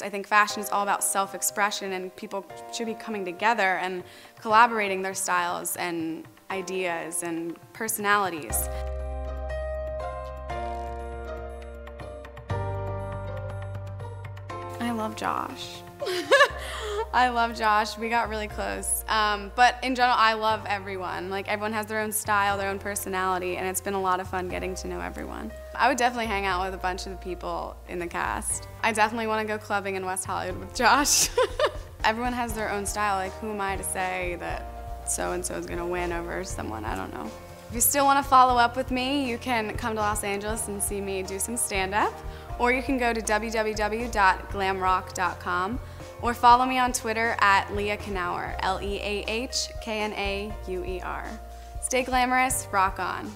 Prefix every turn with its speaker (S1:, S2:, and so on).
S1: I think fashion is all about self-expression and people should be coming together and collaborating their styles and ideas and personalities. I love Josh. I love Josh. We got really close. Um, but in general, I love everyone. Like everyone has their own style, their own personality, and it's been a lot of fun getting to know everyone. I would definitely hang out with a bunch of the people in the cast. I definitely want to go clubbing in West Hollywood with Josh. everyone has their own style. Like who am I to say that so-and-so is going to win over someone? I don't know. If you still want to follow up with me, you can come to Los Angeles and see me do some stand-up, or you can go to www.glamrock.com or follow me on Twitter at Leah Knauer, L-E-A-H-K-N-A-U-E-R. Stay glamorous, rock on.